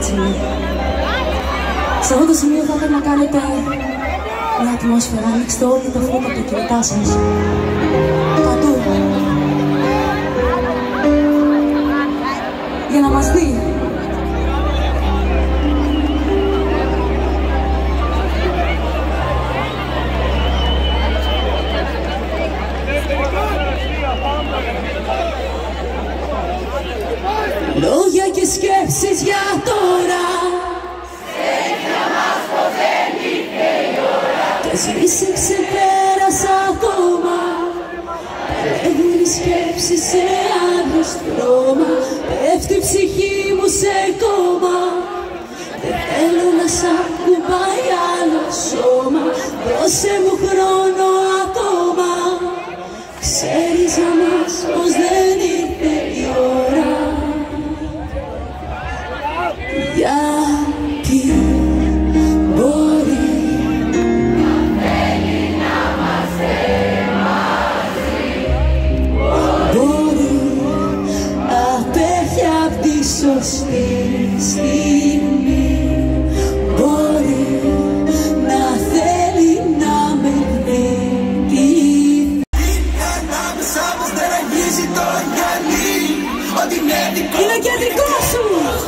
έτσι είναι. Σε αυτό το σημείο θα ήθελα να κάνετε μια ατμόσφαιρα, ανοίξτε όλοι τα φώτα από τα κινητά σας. Παντού. Για να μας δει. Και σκέψεις για τώρα. Κι ας μη σε ξεπέρασα ακόμα. Παρέχουν οι σκέψεις σε άλλο στρώμα. Πέφτει η ψυχή μου σε κόμμα. Δεν θέλω να σ' ακουμπάει άλλο σώμα. Δώσε μου χρόνο είναι δικό Είναι και δικό σου.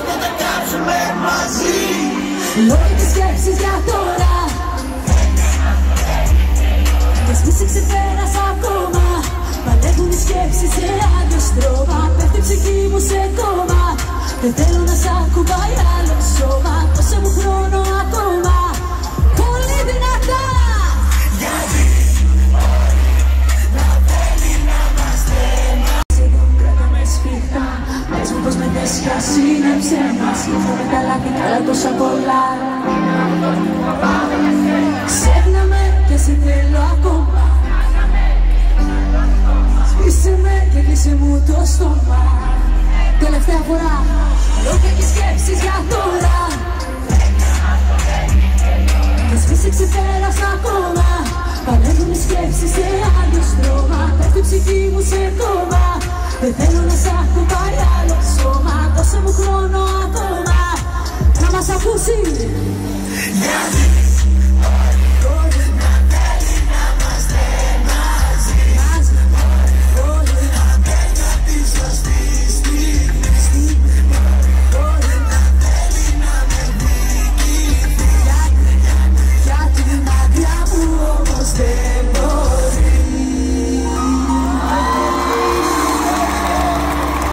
Να τα κάψουμε μαζί. Λόγια και σκέψεις για τώρα. Κι ας μη σε ξεπέρασα ακόμα. Παλεύουν οι σκέψεις σε άλλο στρώμα. Πέφτει η ψυχή μου σε κόμμα Δεν θέλω να σ' ακουμπάει άλλο σώμα Δώσε μου χρόνο ακόμα Πολύ δυνατά Κρατάμε σφιχτά Πες μου πως με δες κι ας είναι ψέμα Σκέφτομαι τα λάθη καλά τόσα πολλά Ξέχναμε και σε θέλω ακόμα Σβήσε με και κλείσε μου το στόμα Τελευταία φορά Λόγια και σκέψεις για τώρα Και ας μη σε ξεπέρασα ακόμα Παλεύουν οι σκέψεις σε άλλο στρώμα Πέφτει η ψυχή μου σε κόμμα Δεν θέλω να σ' ακουμπάει άλλο σώμα Δώσε μου χρόνο ακόμα Να μας ακούσει Γιατί